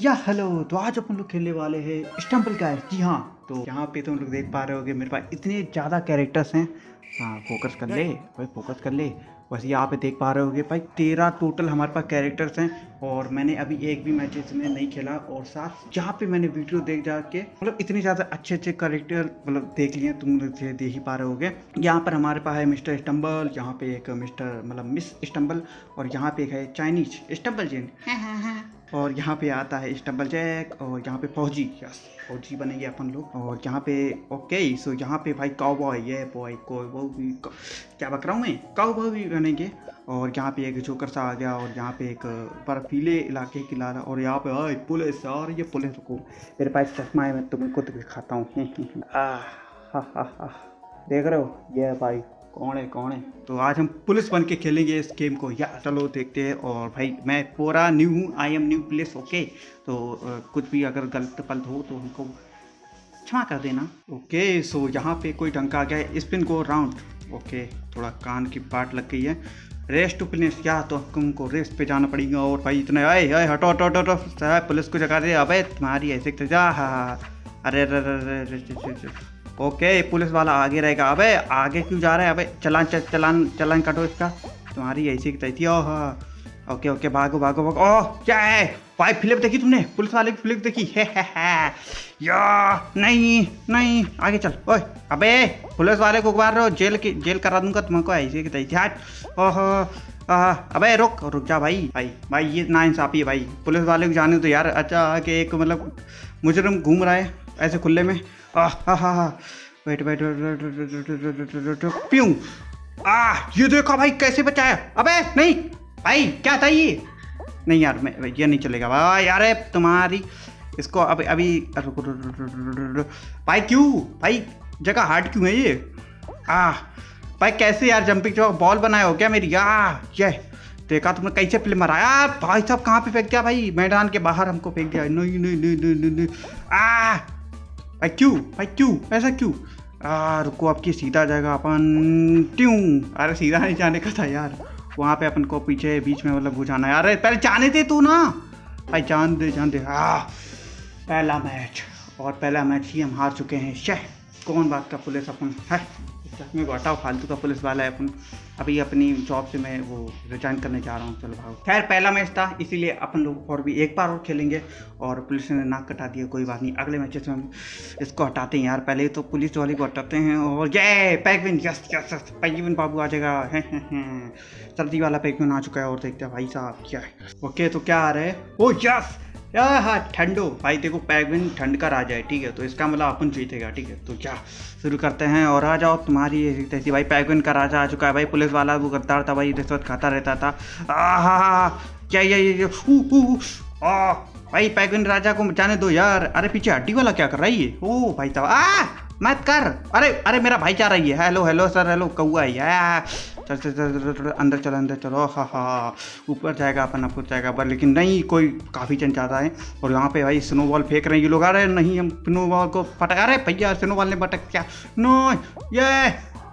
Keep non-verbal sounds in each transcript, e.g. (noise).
या हेलो तो आज अपन लोग खेलने वाले हैं स्टम्पल का जी हाँ तो यहाँ पे तुम लोग देख पा रहे होगे, मेरे पास इतने ज़्यादा कैरेक्टर्स हैं। हाँ फोकस कर ले, भाई फोकस कर ले। बस यहाँ पे देख पा रहे होगे भाई तेरह टोटल हमारे पास कैरेक्टर्स हैं। और मैंने अभी एक भी मैच इसमें नहीं खेला। और साथ, जहाँ पे मैंने वीडियो देख जा के मतलब इतने ज़्यादा अच्छे अच्छे कैरेक्टर मतलब देख लिए तुम लोग देख ही पा रहे होगे। यहाँ पर हमारे पास है मिस्टर स्टम्बल यहाँ पे एक मिस्टर मतलब मिस स्टम्बल और यहाँ पे एक है चाइनीज़ स्टम्बल जिन और यहाँ पे आता है स्टम्बल जैक और यहाँ पे फौजी, यस, फौजी बनेंगे अपन लोग। और यहाँ पे ओके सो यहाँ पे भाई काउ बॉय ये बॉय को वो भी क्या बक रहा हूँ मैं? काउ बॉय भी बनेंगे। और यहाँ पे एक जोकर सा आ गया और यहाँ पे एक, बर्फीले इलाके की लाला और यहाँ पे, आए, पुलिस और ये पुलिस को। मेरे पास चश्मा है, मैं तुम्हें खुद दिखाता हूँ। (laughs) देख रहे हो? ये भाई कौन है कौन है तो आज हम पुलिस बन के खेलेंगे इस गेम को या चलो देखते हैं और भाई मैं पूरा न्यू हूँ I am new police okay तो कुछ भी अगर गलत पलत हो तो हमको क्षमा कर देना ओके सो यहाँ पे कोई ढंका आ गया है स्पिन को राउंड ओके थोड़ा कान की पार्ट लग गई है रेस्ट टू पुलिस क्या तो हमको रेस्ट पे जाना पड़ेगा और भाई इतने आए आए हटो हटो हटो पुलिस को जगा दे अबे तुम्हारी ऐसे जा हाँ अरे अरे ओके पुलिस वाला आगे रहेगा। अबे आगे क्यों जा रहा है? अबे चलान चलान चलान कटो इसका। तुम्हारी ऐसी की थी ओह ओके ओके भागो भागो भागो। ओह क्या है? भाई फ़िल्म देखी तुमने? पुलिस वाले की फ़िल्म देखी? है, है, है। या नहीं नहीं आगे चल। ओए अबे पुलिस वाले को मार रहे हो? जेल की जेल करा दूँगा तुमको ऐसे की थी हट। ओह अबे रुक रुक जा भाई भाई भाई ये ना इंसाफी है भाई। पुलिस वाले को जाने तो यार। अच्छा कि एक मतलब मुजरम घूम रहा है ऐसे खुले में। वेट वेट प्यू आ ये देखो भाई, कैसे बचाया? अबे, नहीं। भाई, क्या था ये? नहीं यार, मैं ये नहीं चलेगा। भाई यार तुम्हारी, इसको अभी अभी, भाई क्यों? भाई, जगह हार्ड क्यों है ये? आ भाई कैसे यार जंपिंग जो बॉल बनाया हो क्या मेरी? आ ये, देखा तुमने कैसे फ़िल्म मराया भाई साहब कहाँ पे फेंक दिया भाई? मैदान के बाहर हमको फेंक दिया। नहीं नहीं नहीं नहीं नहीं आ भाई क्यों भाई क्यों ऐसा क्यों? यार रुको, आपकी सीधा जाएगा अपन क्यों अरे, सीधा नहीं जाने का था यार। वहाँ पे अपन को पीछे बीच में मतलब बुझाना यार पहले जाने दे तू ना। भाई, जान दे जान दे। हाँ पहला मैच और पहला मैच ही हम हार चुके हैं। शह, कौन बात का पुलिस अपन? है? में घटाओ फालतू का पुलिस वाला है अपन। अभी अपनी जॉब से मैं वो रिजाइन करने जा रहा हूँ, चलो भाव खैर, पहला मैच था, इसीलिए अपन लोग और भी एक बार और खेलेंगे और पुलिस ने नाक कटा दिया, कोई बात नहीं। अगले मैचेस में हम इसको हटाते हैं यार, पहले तो पुलिस वाले को हटाते हैं और जय पैकविन यस यस यस पैकविन बाबू आ जाएगा। सर्दी वाला पैकविन आ चुका है और देखते हैं भाई साहब क्या है। ओके तो क्या आ रहा है? ओ यस हाँ ठंडो। भाई, देखो, पैगविन ठंड का राजा है, ठीक है? तो इसका मतलब अपन जीतेगा, ठीक है? तो क्या शुरू करते हैं और आ जाओ, तुम्हारी तैसी भाई, पैगविन का राजा आ चुका है भाई। पुलिस वाला वो गद्दार था भाई, रिश्वत खाता रहता था। आ क्या ये ये आ, भाई, पैगविन राजा को जाने दो यार। अरे, पीछे हड्डी वाला क्या कर रहा है ये? ओ, भाई साहब, आ, मत कर। अरे अरे, मेरा भाई जा रही है हेलो हेलो, सर, हेलो, कौआ है। चल चल चल चल अंदर चलो अंदर चलो। हा हा ऊपर जाएगा अपन ऊपर जाएगा। पर लेकिन नहीं कोई काफ़ी जन चाहता है। और यहाँ पे भाई स्नोबॉल फेंक रहे हैं ये लोग। आ रहे नहीं हम स्नोबॉल को फटक अरे भैया स्नोबॉल ने फटक क्या नो ये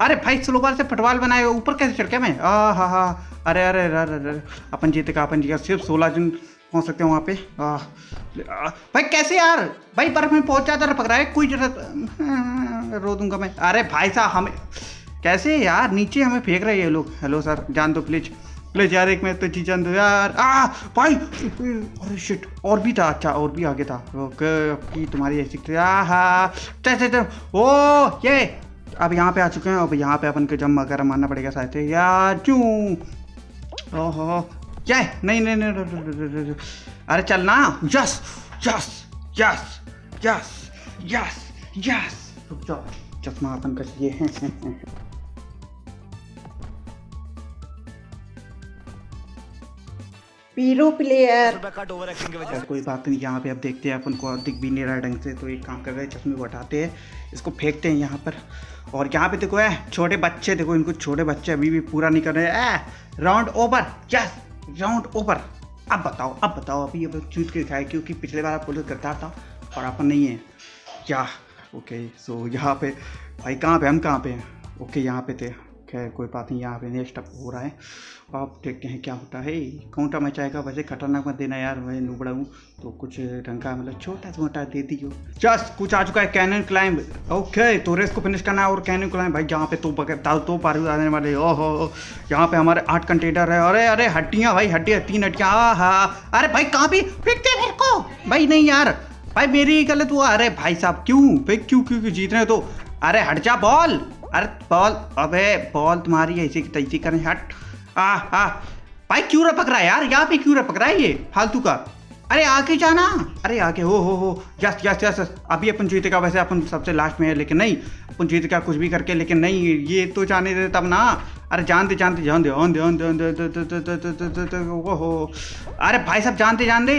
अरे भाई स्नोबॉल से फुटबॉल बनाए ऊपर कैसे चढ़ के मैं? आ हा हा। अरे अरे अरे अरे अपन जीतेगा अपन जीतेगा सिर्फ़ सोलह जन पहुँच सकते हैं वहाँ पे। आ, आ, भाई कैसे यार? भाई बर्फ़ में पहुँच जाता पक रहा है। कोई ज़रूरत (laughs) रो दूँगा मैं। अरे भाई साहब हमें कैसे यार? नीचे हमें फेंक रहे हैं लोग। हेलो सर जान दो प्लीज़ प्लीज़ यार, एक मिनट तो जी जान दो यार। आ भाई! अरे शिट और भी था अच्छा और भी आगे था। ओके आपकी तुम्हारी ऐसी हाँ चल ओ, ये! अब यहाँ पे आ चुके हैं। अब यहाँ पे अपन को जम वगैरह मारना पड़ेगा शायद यार, क्यों? ओहो क्या नहीं नहीं नहीं अरे चल ना। Yes yes yes yes yes yes रुक जाओ। चश्मा अपन का ये है (laughs) पीरो प्लेयर। कोई बात नहीं यहाँ पे अब देखते हैं अपन को दिख भी नहीं रहा ढंग से तो एक काम कर रहे हैं चश्मे को हटाते हैं इसको फेंकते हैं यहाँ पर। और यहाँ पे देखो है छोटे बच्चे देखो इनको छोटे बच्चे अभी भी पूरा नहीं कर रहे हैं। Round over yes round over अब बताओ अब बताओ अभी अब चूत के दिखाए क्योंकि पिछले बार आप पुलिस करता था और अपन नहीं है। क्या ओके सो यहाँ पे भाई कहाँ पे हम कहाँ पे हैं? ओके यहाँ पे थे। खैर कोई बात नहीं, यहाँ पे नेक्स्ट अप हो रहा है। आप देखते हैं क्या होता है। काउंटर में चाहेगा वैसे खतरनाक मत देना यार, मैं नुबड़ा हूँ। तो कुछ ढंग का मतलब छोटा मोटा दे दियो। जस्ट कुछ आ चुका है कैनन क्लाइंब ओके तो रेस को फिनिश करना है और कैनन क्लाइंब भाई जहाँ पे तो पकड़ तो पार आने वाले। ओहो, यहाँ पे हमारे आठ कंटेनर है। अरे अरे, हड्डियाँ, भाई, हड्डियाँ, तीन हड्डियाँ। हाँ अरे भाई, कहाँ भी फेंकते मेरे को। भाई, नहीं यार। भाई, मेरी गलत हुआ। अरे भाई साहब, क्यों? भाई क्यों क्यों क्यों जीत रहे हो तो? अरे, हट जा, बॉल। अरे बॉल अबे बॉल तुम्हारी ऐसी की तैसी करें हट आ आ भाई क्यों रपक रहा है यार यहाँ पे क्यों रपक रहा है ये फालतू का अरे आगे जाना अरे आगे हो हो हो यस यस यस अभी अपन जीतेगा वैसे अपन सबसे लास्ट में है लेकिन नहीं अपन जीतेगा कुछ भी करके लेकिन नहीं ये तो जाने दे तब ना अरे जानते जानते जान दे ऑन दे ऑन दे हो अरे भाई सब जानते जान दे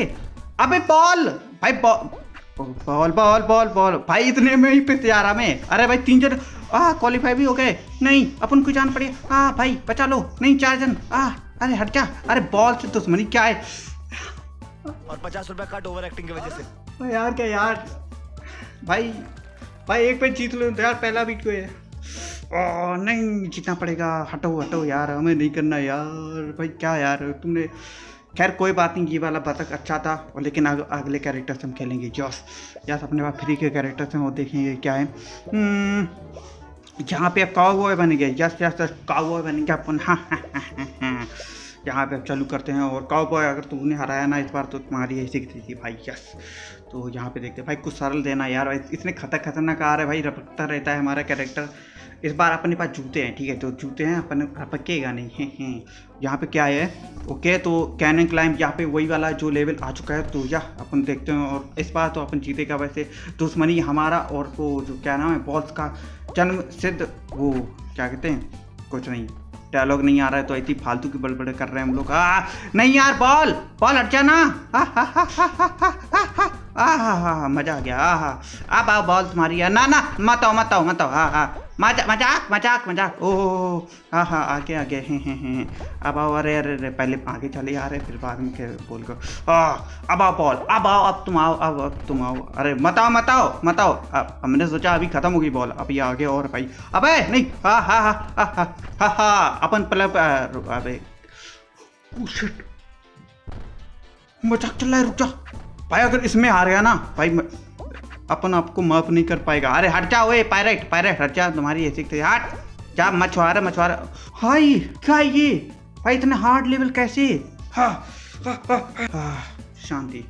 अबे बॉल भाई बॉल बॉल बॉल बॉल भाई इतने में ही पे तैयार हमें अरे भाई तीन जन आ क्वालिफाई भी हो गए। नहीं अपन को जान पड़ी। आ भाई बचा लो। नहीं चार जन। आ अरे हट जा। अरे बॉल से दुश्मनी क्या है? और पचास रुपए कट ओवर एक्टिंग की वजह से। यार क्या यार? भाई भाई एक पे जीत लो तो यार पहला भी क्यों है। ओ नहीं जीतना पड़ेगा। हटो हटो यार हमें नहीं करना यार। भाई क्या यार तुमने खैर कोई बात नहीं ये वाला बतख अच्छा था और लेकिन अग, अगले कैरेक्टर से हम खेलेंगे। जॉस यस अपने पास फ्री के कैरेक्टर से वो देखेंगे क्या है। यहाँ पे अब काउ बॉय बन गए yes yes yes cowboy बन गया अपन। हाँ हाँ हाँ हाँ यहाँ पे अब चालू करते हैं और काउ बॉय अगर तुमने हराया ना इस बार तो तुम्हारी ऐसी की थी भाई यस तो यहाँ पे देखते हैं, भाई कुछ सरल देना यार, भाई, इतने खतर खतरनाक आ रहा है, भाई, रपकता रहता है हमारा कैरेक्टर इस बार अपने पास जूते हैं ठीक है तो जूते हैं अपन पकेगा नहीं है, है। यहाँ पे क्या है ओके तो कैन एंड क्लाइम यहाँ पे वही वाला जो लेवल आ चुका है तो या अपन देखते हैं और इस बार तो अपन जीतेगा वैसे दुश्मनी हमारा और वो जो क्या नाम है बॉल्स का जन्म सिद्ध वो क्या कहते हैं कुछ नहीं डायलॉग नहीं आ रहा है तो ऐसी फालतू की बड़बड़ कर रहे हैं हम लोग आ, नहीं यार बॉल बॉल हट जाना आ हा हा मज़ा आ गया आ हा अब आओ बॉल तुम्हारी यार ना ना मत आओ मत आओ मत आओ हाँ हाँ मज़ाक मज़ाक मज़ाक मज़ाक ओह हाँ हाँ आगे आगे, हैं हैं हैं। अब आओ, अरे अरे अरे, पहले आगे चले आ रहे, फिर बाद में क्या बोल हाँ अब आओ, बॉल, अब आओ, अब तुम आओ, अब अब तुम आओ। अरे, मत आओ मत आओ मत आओ। अब हमने सोचा अभी खत्म होगी बॉल, अभी आगे और भाई। अबे, नहीं हाँ हाँ हाँ हाँ हाँ हाँ हाँ अपन पहले अबे। मज़ाक चल रहा है, रुक जा। भाई, अगर इसमें हार गया ना, भाई अपन आपको माफ़ नहीं कर पाएगा। अरे हट जाओ ए पायरेट पायरेट हट जा तुम्हारी ऐसी हट जा मछुआरा मछुआरा हाय क्या ये? भाई इतने हार्ड लेवल कैसे? हाँ, हाँ, हाँ, शांति।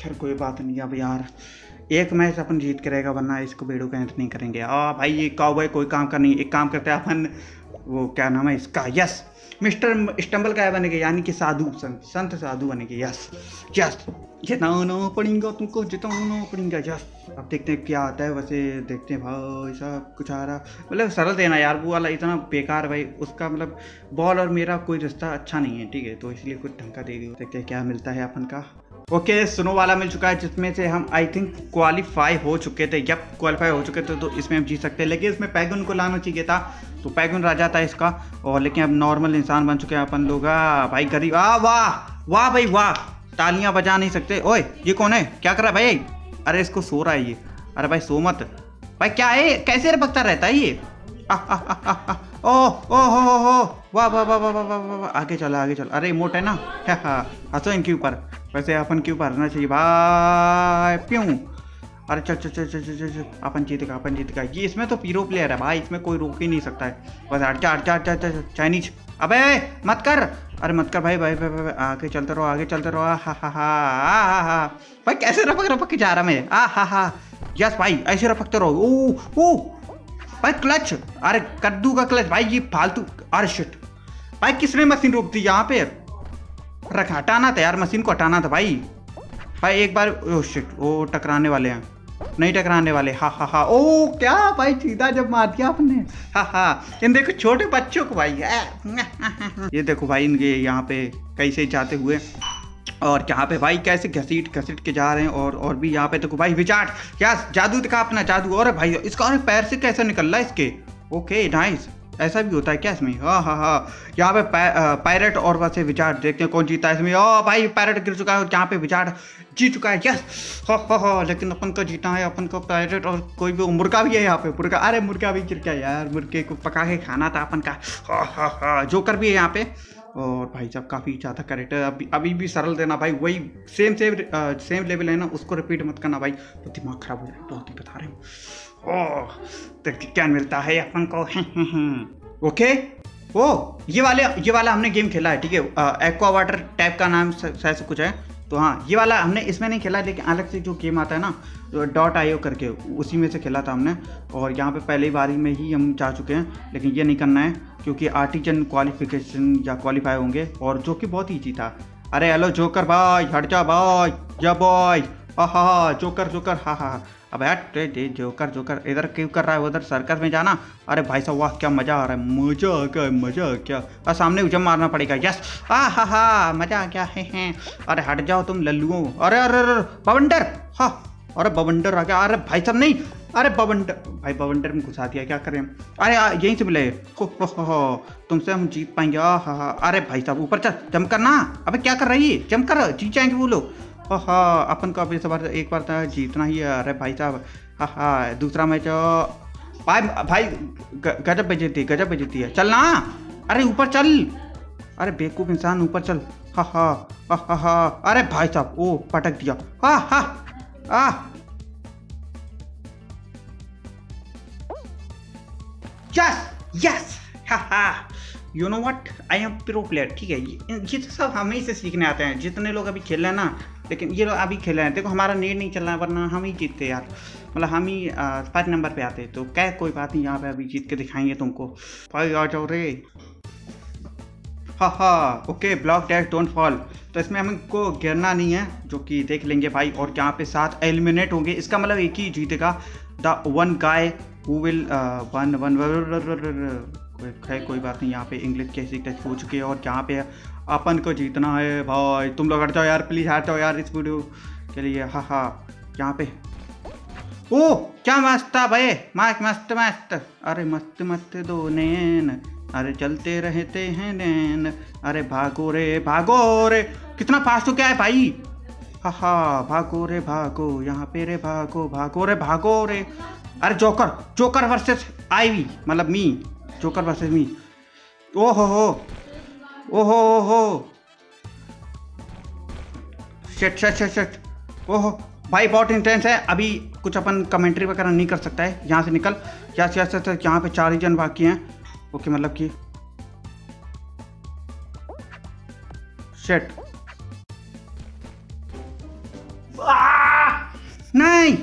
खैर कोई बात नहीं अब यार। एक मैच अपन जीत के रहेगा वरना इसको बेड़ो का एंटर नहीं करेंगे। आ भाई ये काउ भाई कोई काम का नहीं एक काम करते हैं अपन। वो क्या नाम है इसका? यस मिस्टर स्टम्बल का बनेगा यानी कि साधु संत संत साधु बनेंगे। यस यस जिताना पड़ेगा तुमको जिताना पड़ेगा। यस अब देखते हैं क्या आता है। वैसे देखते हैं भाई साहब कुछ आ रहा। मतलब सरल देना यार वो वाला इतना बेकार भाई उसका मतलब बॉल और मेरा कोई रिश्ता अच्छा नहीं है ठीक है? तो इसलिए कुछ ढंग का दे दियो। देखते हैं क्या मिलता है अपन का। ओके okay, स्नो वाला मिल चुका है जिसमें से हम आई थिंक क्वालिफाई हो चुके थे। जब क्वालिफाई हो चुके थे तो इसमें हम जीत सकते हैं। लेकिन इसमें पैगुन को लाना चाहिए था तो पैगुन राजा था इसका। और लेकिन अब नॉर्मल इंसान बन चुके हैं अपन लोग। भाई गरीब आ वाह वाह भाई वाह। तालियाँ बजा नहीं सकते ओए ये कौन है क्या कर रहा है भाई अरे इसको सो रहा है ये अरे भाई सो मत भाई क्या है कैसे रपकता रहता है ये ओ ओ हो हो हो वाह वाह वाह वाह वाह वाह आगे चल आगे चल अरे मोट है ना हंसो इनके ऊपर वैसे अपन के ऊपर हंसना चाहिए भाई प्यूं अरे चल चल चल चल चल चल अपन जीतेगा अपन जीतेगा ये इसमें तो पीरो प्लेयर है भाई इसमें कोई रोक ही नहीं सकता है बस जा हट जा चाइनीज़ अबे, मत कर। अरे मत कर भाई भाई भाई भाई आगे चलते रहो, आगे चलते रहो। हा हा हा हा भाई, कैसे रपक रपक के जा रहा मैं? आ हा। हा यस भाई, ऐसे रपकते रहो। ओ ओ भाई, क्लच। अरे, कद्दू का क्लच। भाई, ये फालतू। अरे शिट भाई, किसने मशीन रोक दी यहाँ पे? रख, हटाना था यार, मशीन को हटाना था भाई। भाई, एक बार, ओ शिट ओ टकराने वाले हैं। नहीं टकराने वाले। हा हा हा। ओ क्या भाई, सीधा जब मार दिया आपने। हा हा। इन देखो, छोटे बच्चों को भाई ये देखो भाई, इनके यहाँ पे कैसे जाते हुए। और यहाँ पे भाई कैसे घसीट घसीट के जा रहे हैं। और और भी यहाँ पे देखो भाई, विचार। क्या जादू दिखा अपना, जादू। और भाई, इसका और पैर से कैसे निकल रहा है इसके? ओके नाइस ऐसा भी होता है क्या इसमें? हाँ हाँ हाँ। यहाँ पे पायरेट और वैसे विचार देखते हैं कौन जीता है इसमें। ओ भाई, पायरेट गिर चुका है यहाँ पे विचार जीत चुका है। यस! हाँ हाँ हाँ लेकिन अपन को जीतना है, अपन को पायरेट और कोई भी मुर्गा भी है यहाँ पे, मुर्गा। अरे, मुर्गा भी गिर गया यार, मुर्गे को पका के खाना था अपन का। हाँ हाँ हाँ जोकर भी है यहाँ पे। और भाई साहब, काफ़ी ज़्यादा करेक्टर अभी अभी भी सरल देना भाई, वही सेम सेम सेम लेवल है ना, उसको रिपीट मत करना भाई। तो दिमाग खराब हो जाए बहुत ही बता रहे हूँ। ओह तो क्या मिलता है अपन को (laughs) ओके? ओ, ये वाले, ये वाला हमने गेम खेला है, ठीक है? एक्वा वाटर टाइप का नाम शायद से कुछ है। तो हाँ ये वाला हमने इसमें नहीं खेला, लेकिन अलग से जो गेम आता है ना डॉट आईओ करके, उसी में से खेला था हमने। और यहाँ पे पहली बारी में ही हम जा चुके हैं, लेकिन ये नहीं करना है, क्योंकि आर्टिजन क्वालिफिकेशन या क्वालिफाई होंगे, और जो कि बहुत ईजी था। अरे हेलो जोकर भाई, हट जा भाई या बॉय हा हा जोकर जोकर हा हा। अब दे जोकर जोकर इधर क्यों कर रहा है? उधर सर्कस में जाना। अरे भाई साहब वाह क्या मज़ा आ रहा है। मज़ा आ गया मज़ा आ गया। और सामने उजम मारना पड़ेगा। यस आ हा हा मज़ा आ गया है, है। अरे हट जाओ तुम लल्लुओं। अरे अरे अरे बवंडर! हाँ अरे बवंडर आ गया। अरे भाई साहब नहीं! अरे बवंडर भाई बवंडर में घुसा दिया क्या करें अरे यहीं से मिले। हो हो हो हो तुमसे हम जीत पाएँगे। हाँ हाँ अरे भाई साहब ऊपर चल जम करना। अबे क्या कर रही है? जम कर जीत जाएँगे वो लोग। हाँ अपन को अभी इस बार एक बार तो जीतना ही है। अरे भाई साहब हाँ हाँ दूसरा मैच भाई भाई गजब बेचती गजब बेचती है। चल ना, अरे ऊपर चल। अरे बेवकूफ़ इंसान, ऊपर चल। हा हा हा हा हा, अरे भाई साहब, ओ, पटक दिया। हा हा आ यस यस हा हा। You know what I am pro player ठीक है? ये तो सब हमें ही से सीखने आते हैं। जितने लोग अभी खेल रहे हैं ना लेकिन ये लोग अभी खेल रहे हैं देखो हमारा नेट नहीं चल रहा है वरना हम ही जीतते यार मतलब हम ही फ़र्स्ट नंबर पे आते तो क्या कोई बात नहीं यहाँ पे अभी जीत के दिखाएँगे तुमको भाई आ जाओ रे हाँ हाँ okay block dash don't fall तो इसमें हमको गिरना नहीं है जो कि देख लेंगे भाई और यहाँ पे साथ एलिमिनेट होंगे इसका मतलब एक ही जीतेगा the one guy who will win win है कोई बात नहीं यहाँ पे इंग्लिश कैसी टच हो चुकी है और यहाँ पे अपन को जीतना है भाई। तुम लोग हट जाओ यार प्लीज़ हट जाओ यार इस वीडियो के लिए। हाँ हाँ। यहाँ पे। ओ क्या मस्त था भाई। मस्त मस्त मस्त। अरे मस्त मस्त दो नैन। अरे चलते रहते हैं नैन। अरे भागो रे भागो रे। कितना फास्ट हो क्या है भाई। हा हा। भागो रे, भागो। यहाँ पे रे, भागो भागो रे भागो रे। अरे जोकर जोकर वर्सेस आई मतलब मी जोकर वर्सेस मी ओ हो हो। ओ हो ओ हो शट शट शट शट ओहो, भाई, बहुत इंटेंस है। अभी कुछ अपन कमेंट्री वगैरह नहीं कर सकता है। यहाँ से निकल। यस यस यस यहाँ पे चार ही जन बाकी हैं। ओके मतलब कि शेट नहीं!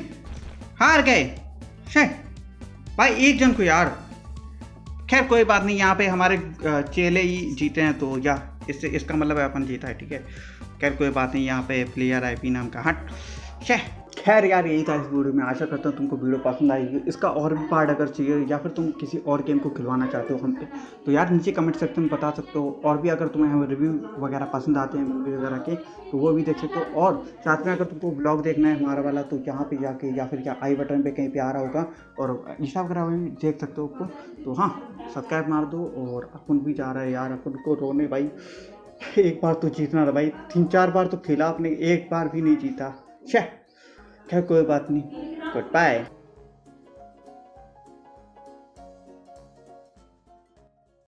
हार गए। शेट भाई, एक जन को यार। खैर, कोई बात नहीं, यहाँ पे हमारे चेले ही जीते हैं तो या इससे, इसका मतलब है अपन जीता है, ठीक है? खैर, कोई बात नहीं, यहाँ पे प्लेयर आईपी नाम का हट। छः खैर यार, यही था इस वीडियो में। आशा करता हूँ तुमको वीडियो पसंद आएगी इसका और भी पार्ट अगर चाहिए या फिर तुम किसी और गेम को खिलवाना चाहते हो हम पे तो यार नीचे कमेंट सेक्शन में बता सकते हो। और भी अगर तुम्हें हमें रिव्यू वगैरह पसंद आते हैं मूवी वगैरह के तो वो भी देख सकते हो। और साथ में अगर तुमको ब्लॉग देखना है हमारा वाला तो यहाँ पर जाके, या फिर क्या आई बटन पर कहीं पर आ रहा होगा, और इंस्टा वगैरह में देख सकते हो आपको तो हाँ सब्सक्राइब मार दो, और अपन भी जा रहा है यार, अपन को रोने भाई। एक बार तो जीतना था भाई। तीन चार बार तो खेला आपने, एक बार भी नहीं जीता। शह। खैर कोई बात नहीं। Good bye